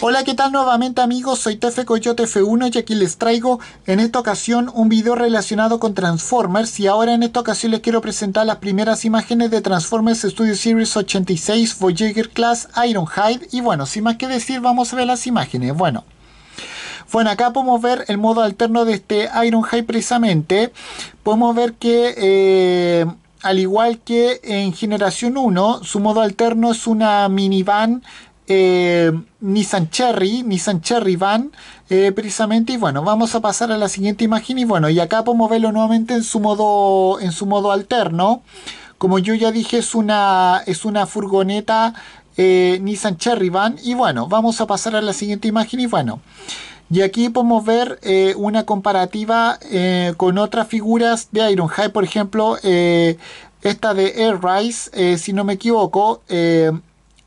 Hola, ¿qué tal nuevamente amigos? Soy Tefe Coyote F1 y aquí les traigo en esta ocasión un video relacionado con Transformers y ahora en esta ocasión les quiero presentar las primeras imágenes de Transformers Studio Series 86 Voyager Class Ironhide y bueno, sin más que decir vamos a ver las imágenes. Bueno, bueno, acá podemos ver el modo alterno de este Ironhide precisamente. Podemos ver que... Eh, al igual que en generación 1, su modo alterno es una minivan eh, Nissan Cherry, Nissan Cherry Van, eh, precisamente. Y bueno, vamos a pasar a la siguiente imagen. Y bueno, y acá podemos verlo nuevamente en su modo, en su modo alterno. Como yo ya dije, es una, es una furgoneta eh, Nissan Cherry Van. Y bueno, vamos a pasar a la siguiente imagen. Y bueno, y aquí podemos ver una comparativa con otras figuras de Ironhide. Por ejemplo, esta de Air Rise, si no me equivoco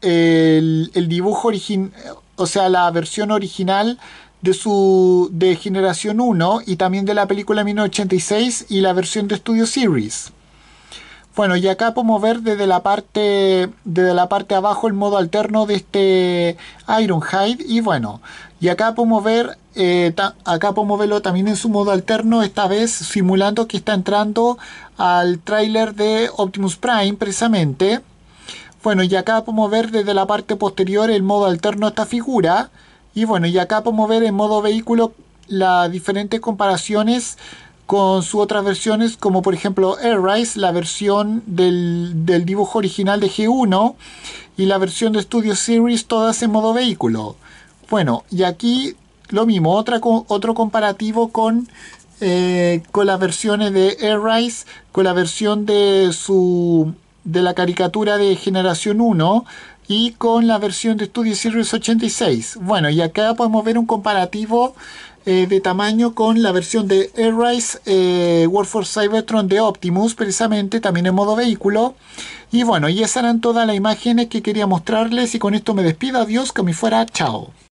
el, dibujo original, o sea, la versión original de su de generación 1 y también de la película 1986 y la versión de Studio Series. Bueno, y acá podemos ver desde la parte desde la parte abajo el modo alterno de este Ironhide y bueno, y acá podemos ver eh, acá podemos verlo también en su modo alterno, esta vez simulando que está entrando al tráiler de Optimus Prime precisamente. Bueno, y acá podemos ver desde la parte posterior el modo alterno esta figura. Y bueno, y acá podemos ver en modo vehículo las diferentes comparaciones con sus otras versiones, como por ejemplo Airrise, la versión del, dibujo original de G1 y la versión de Studio Series, todas en modo vehículo. Bueno, y aquí lo mismo, otra, otro comparativo con, eh, con las versiones de Airrise, con la versión de su de la caricatura de generación 1 y con la versión de Studio Series 86. Bueno, y acá podemos ver un comparativo eh, de tamaño con la versión de Airrise eh, World for Cybertron de Optimus, precisamente también en modo vehículo. Y bueno, y esas eran todas las imágenes que quería mostrarles y con esto me despido. Adiós, que me fuera, chao.